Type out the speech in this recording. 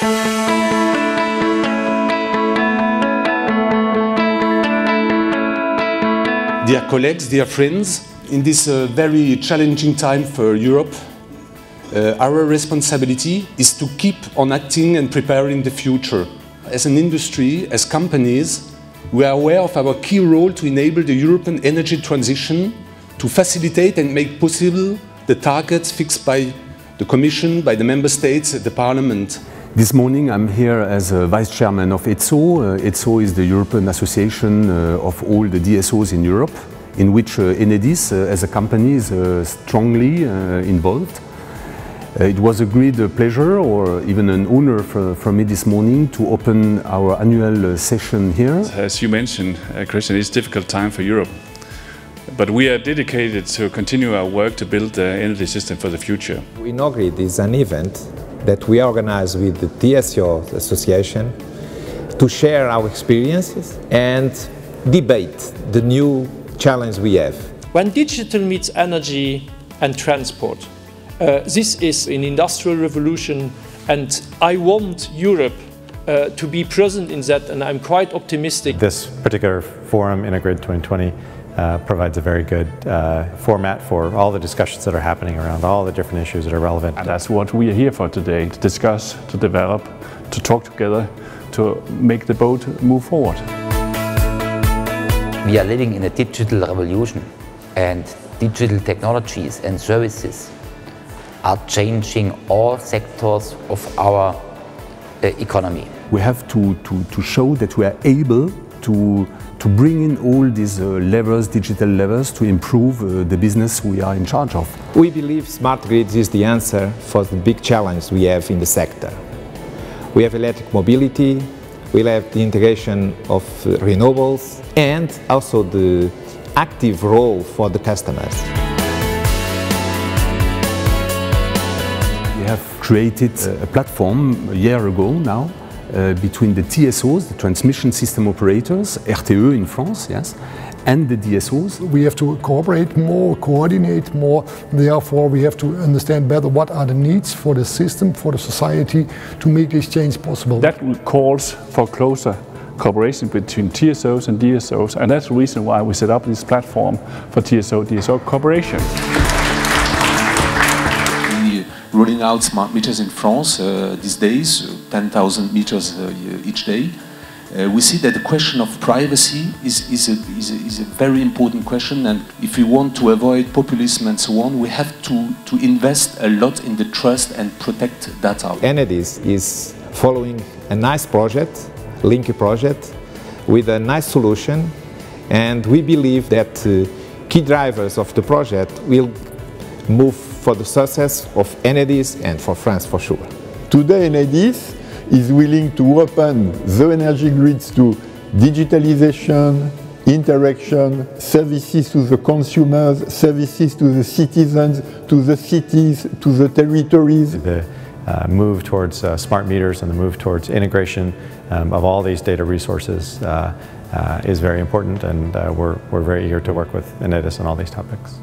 Dear colleagues, dear friends, in this uh, very challenging time for Europe, uh, our responsibility is to keep on acting and preparing the future. As an industry, as companies, we are aware of our key role to enable the European energy transition, to facilitate and make possible the targets fixed by the Commission, by the Member States, the Parliament. This morning I'm here as a Vice Chairman of EDSO. Uh, EDSO is the European Association uh, of all the DSOs in Europe, in which uh, Enedis uh, as a company is uh, strongly uh, involved. it was a great pleasure or even an honor for, for, me this morning to open our annual session here. As you mentioned, Christian, it's a difficult time for Europe. But we are dedicated to continue our work to build the energy system for the future. We inaugurate is an event that we organize with the TSO Association to share our experiences and debate the new challenge we have. When digital meets energy and transport, uh, this is an industrial revolution and I want Europe uh, to be present in that and I'm quite optimistic. This particular forum, InnoGrid 2020, uh, provides a very good uh, format for all the discussions that are happening around all the different issues that are relevant. And that's what we are here for today, to discuss, to develop, to talk together, to make the boat move forward. We are living in a digital revolution and digital technologies and services are changing all sectors of our uh, economy. We have to, to, to show that we are able to, to bring in all these uh, levers, digital levers, to improve uh, the business we are in charge of. We believe smart grids is the answer for the big challenge we have in the sector. We have electric mobility, we have the integration of uh, renewables, and also the active role for the customers. We have created a platform a year ago now uh, between the TSOs, the transmission system operators, RTE in France, yes, and the DSOs. We have to cooperate more, coordinate more, therefore we have to understand better what are the needs for the system, for the society to make this change possible. That calls for closer cooperation between TSOs and DSOs and that's the reason why we set up this platform for TSO-DSO cooperation rolling out smart meters in France uh, these days, 10,000 meters uh, each day. Uh, we see that the question of privacy is, is, a, is, a, is, a, very important question and if we want to avoid populism and so on, we have to, to invest a lot in the trust and protect data. Enedis is following a nice project, Linky project, with a nice solution and we believe that uh, key drivers of the project will move for the success of Enedis and for France for sure. Today Enedis is willing to open the energy grids to digitalization, interaction, services to the consumers, services to the citizens, to the cities, to the territories. The uh, move towards uh, smart meters and the move towards integration um, of all these data resources uh, uh is very important and uh, we're, we're very eager to work with Enedis on all these topics.